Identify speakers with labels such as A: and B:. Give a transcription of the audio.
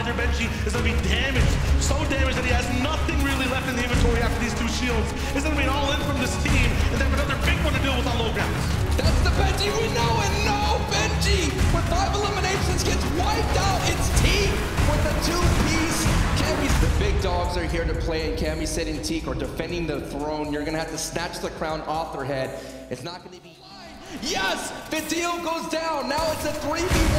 A: either Benji is going to be damaged. So damaged that he has nothing really left in the inventory after these two shields. It's going to be an all-in from this team, and they have another big one to deal with on low grounds.
B: That's the Benji we know, and no, Benji with five eliminations gets wiped out. It's Teeq with a two-piece. Cammy's the big dogs are here to play, and Cammy said in Teeq are defending the throne. You're gonna have to snatch the crown off their head. It's not gonna be. Yes, the deal goes down. Now it's a 3v